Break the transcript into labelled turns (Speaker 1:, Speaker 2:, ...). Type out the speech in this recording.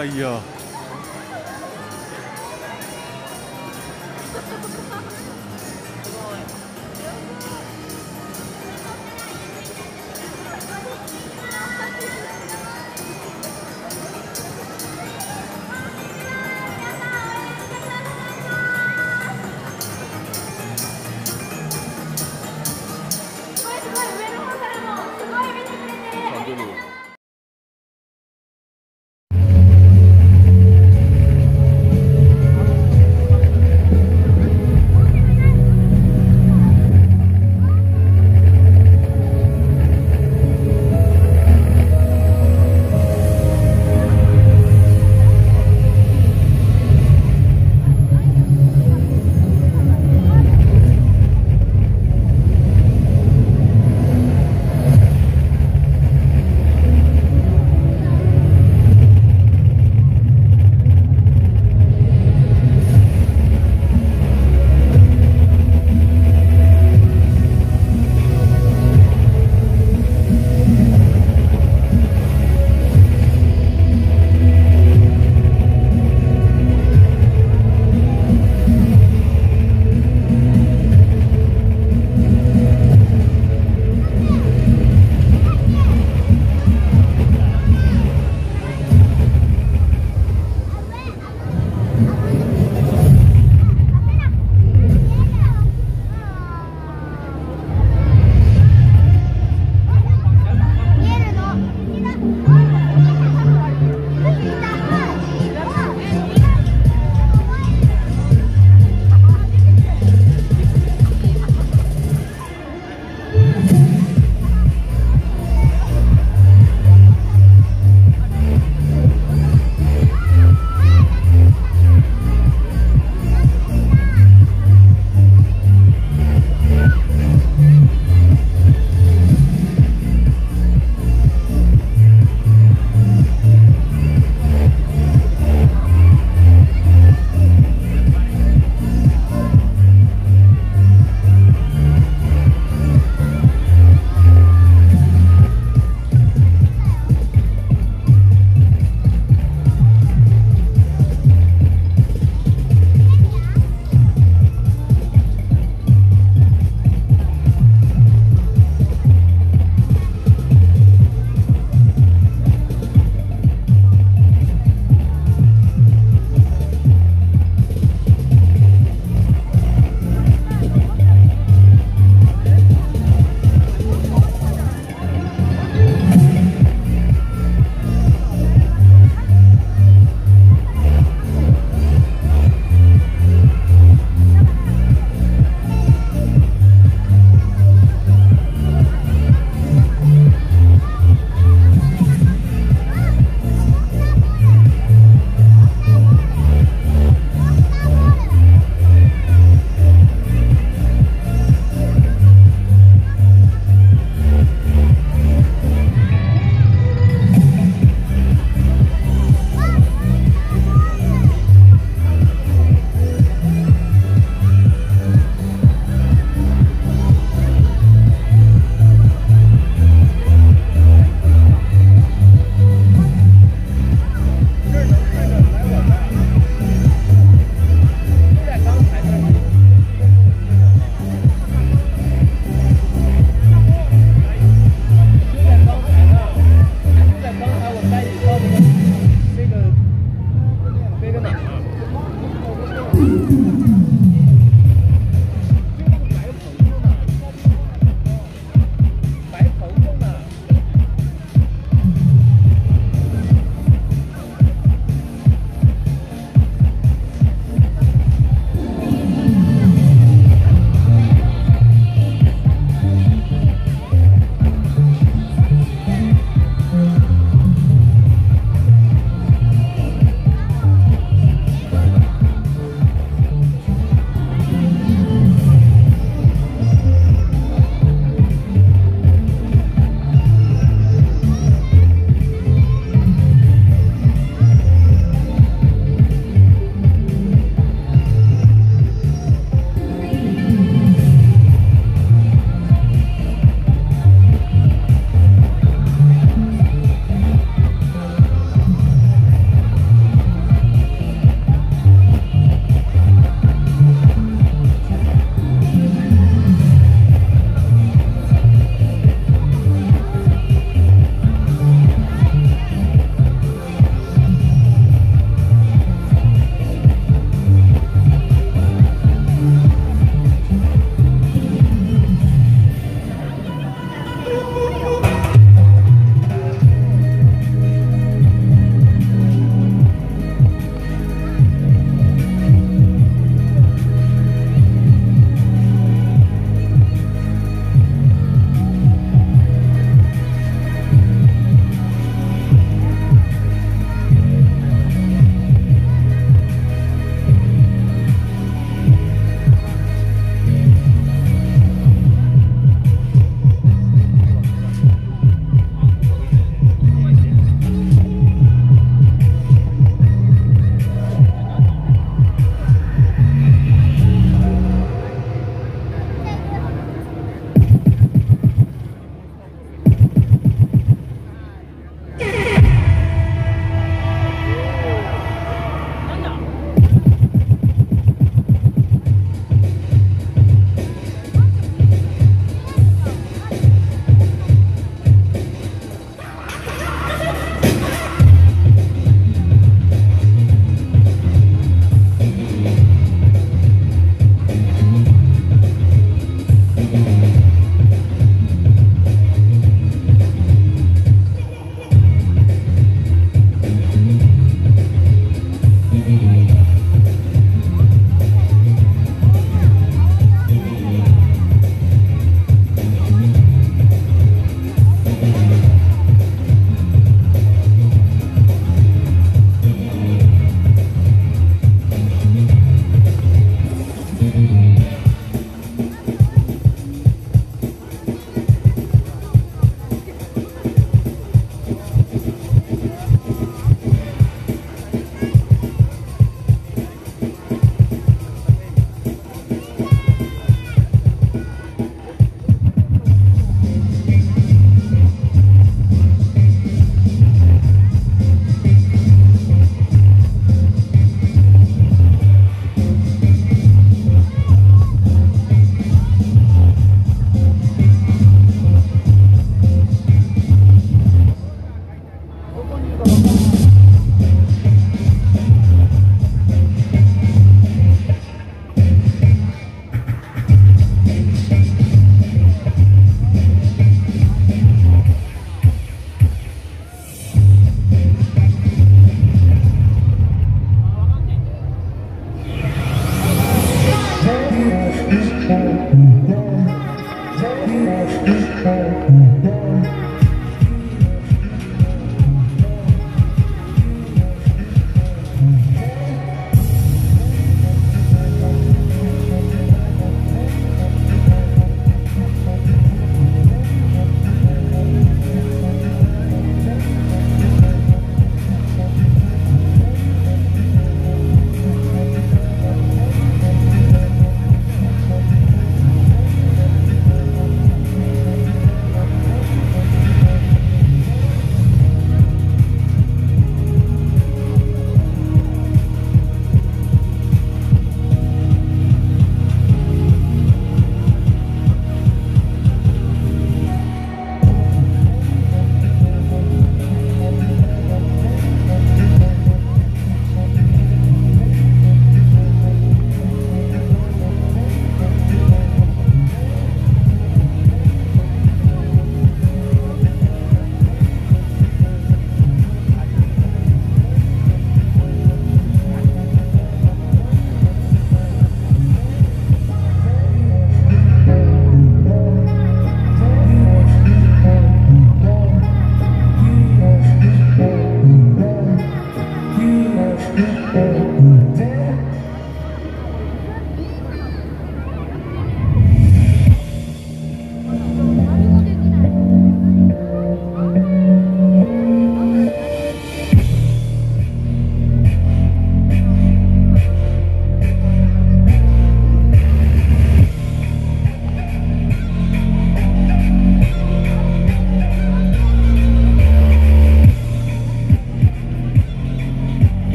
Speaker 1: 哎呀。